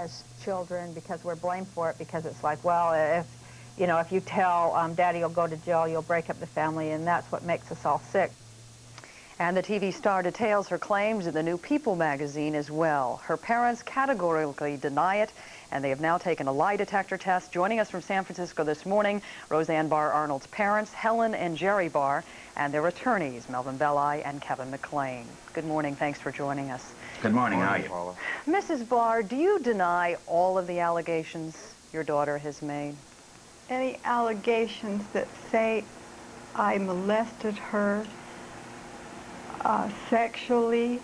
as children because we're blamed for it because it's like, well, if, you know, if you tell um, daddy you'll go to jail, you'll break up the family, and that's what makes us all sick. And the TV star details her claims in the new People magazine as well. Her parents categorically deny it, and they have now taken a lie detector test. Joining us from San Francisco this morning, Roseanne Barr Arnold's parents, Helen and Jerry Barr, and their attorneys, Melvin Belli and Kevin McLean. Good morning. Thanks for joining us. Good morning. How are you? Mrs. Barr, do you deny all of the allegations your daughter has made? Any allegations that say I molested her uh, sexually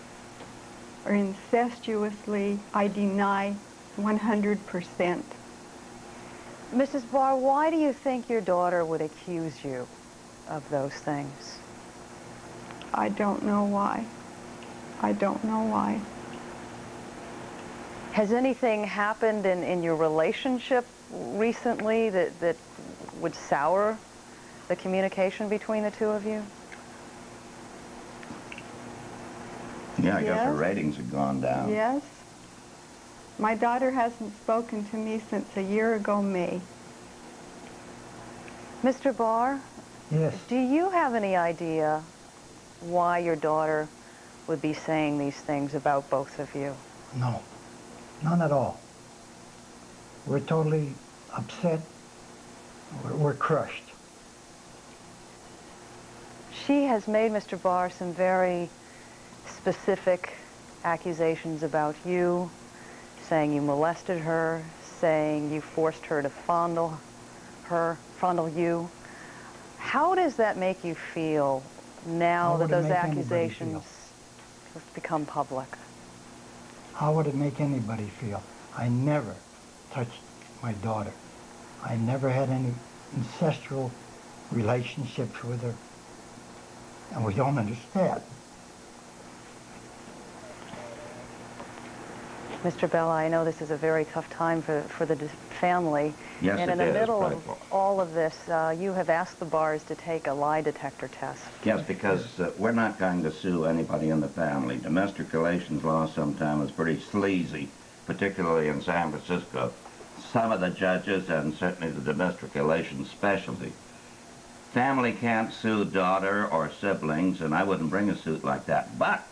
or incestuously, I deny 100%. Mrs. Barr, why do you think your daughter would accuse you of those things? I don't know why. I don't know why. Has anything happened in, in your relationship recently that, that would sour the communication between the two of you? Yeah, I guess her Yes. ratings have gone down. Yes. My daughter hasn't spoken to me since a year ago May. Mr. Barr, Yes. do you have any idea why your daughter would be saying these things about both of you? No. None at all. We're totally upset. We're, we're crushed. She has made, Mr. Barr, some very specific accusations about you, saying you molested her, saying you forced her to fondle her, fondle you. How does that make you feel now How that those make accusations become public? How would it make anybody feel? I never touched my daughter. I never had any ancestral relationships with her. And we don't understand. Mr. Belli, I know this is a very tough time for, for the family. Yes, and in the is, middle but- of all of this, uh, you have asked the Barrs to take a lie detector test. Yes, because uh, we're not going to sue anybody in the family. Domestic relations law sometimes is pretty sleazy, particularly in San Francisco. Some of the judges and certainly the domestic relations specialty. Family can't sue daughter or siblings, and I wouldn't bring a suit like that. But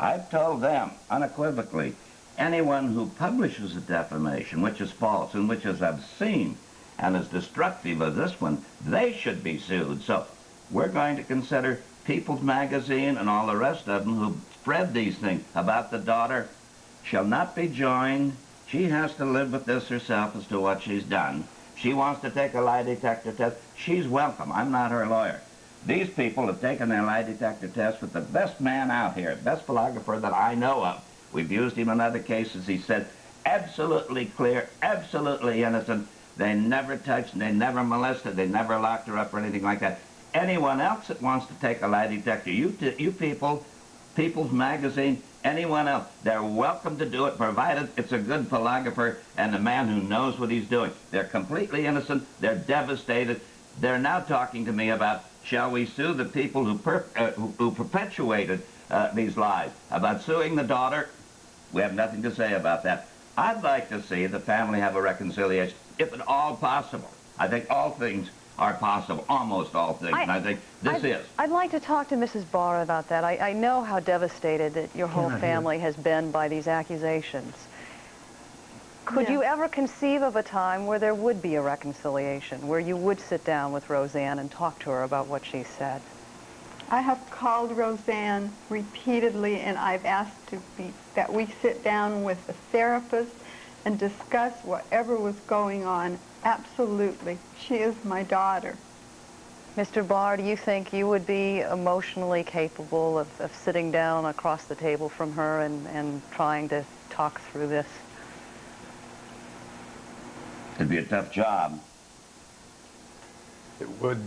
I've told them unequivocally, anyone who publishes a defamation which is false and which is obscene and is destructive of this one, they should be sued. So we're going to consider People's Magazine and all the rest of them who spread these things about the daughter shall not be joined. She has to live with this herself as to what she's done. She wants to take a lie detector test. She's welcome. I'm not her lawyer. These people have taken their lie detector test with the best man out here, best philosopher that I know of. We've used him in other cases. He said, absolutely clear, absolutely innocent. They never touched, they never molested, they never locked her up or anything like that. Anyone else that wants to take a lie detector, you, you people, People's Magazine, anyone else, they're welcome to do it, provided it's a good philosopher and a man who knows what he's doing. They're completely innocent. They're devastated. They're now talking to me about, shall we sue the people who, per- uh, who, who perpetuated uh, these lies? About suing the daughter? We have nothing to say about that. I'd like to see the family have a reconciliation, if at all possible. I think all things are possible, almost all things, I- and I think this I'd, is. I'd like to talk to Mrs. Barr about that. I, I know how devastated that your whole Cannot hear. family has been by these accusations. Could Yes. you ever conceive of a time where there would be a reconciliation, where you would sit down with Roseanne and talk to her about what she said? I have called Roseanne repeatedly and I've asked to be, that we sit down with a therapist and discuss whatever was going on. Absolutely. She is my daughter. Mr. Barr, do you think you would be emotionally capable of, of sitting down across the table from her and, and trying to talk through this? It'd be a tough job. It would,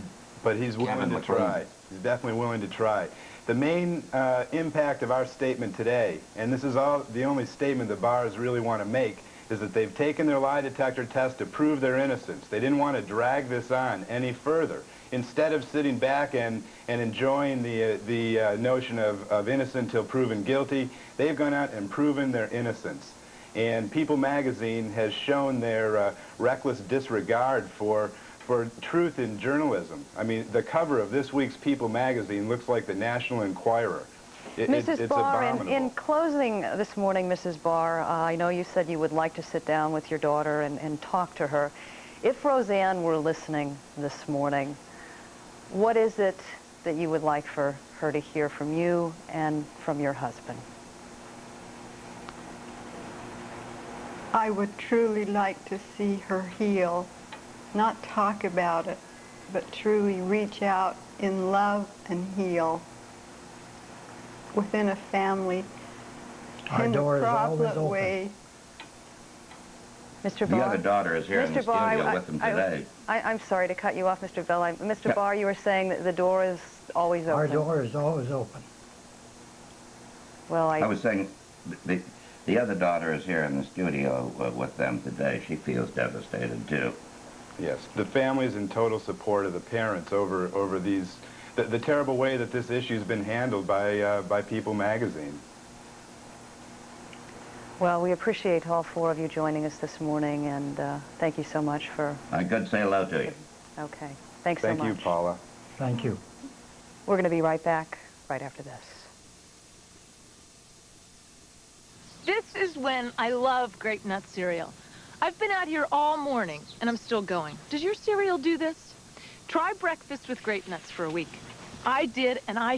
but he's willing to try. He's definitely willing to try. The main uh, impact of our statement today, and this is all the only statement the Barrs really want to make, is that they've taken their lie detector test to prove their innocence. They didn't want to drag this on any further. Instead of sitting back and, and enjoying the, uh, the uh, notion of, of innocent till proven guilty, they've gone out and proven their innocence. And People magazine has shown their uh, reckless disregard for for truth in journalism. I mean, the cover of this week's People magazine looks like the National Enquirer. It, it- Mrs. it's Barr, in, abominable. in closing this morning, Mrs. Barr, uh, I know you said you would like to sit down with your daughter and, and talk to her. If Roseanne were listening this morning, what is it that you would like for her to hear from you and from your husband? I would truly like to see her heal, not talk about it, but truly reach out in love and heal within a family Our in door a is always proper open. way. Mr. Barr, The Barr? other daughter is here in the Barr, studio I- with them I- today. I, I'm sorry to cut you off, Mr. Bell. I, Mr. Yeah. Barr, you were saying that the door is always open. Our door is always open. Well, I, I was saying, the, the other daughter is here in the studio uh, with them today. She feels devastated too. Yes, the family's in total support of the parents over over these the, the terrible way that this issue's been handled by uh, by People magazine. well, we appreciate all four of you joining us this morning, and uh, thank you so much for, I could say hello to you. okay. Thanks Thank so much. Thank you. Paula. Thank you. We're going to be right back right after this. This is when I love Grape Nut cereal. I've been out here all morning, and I'm still going. Does your cereal do this? Try breakfast with Grape Nuts for a week. I did, and I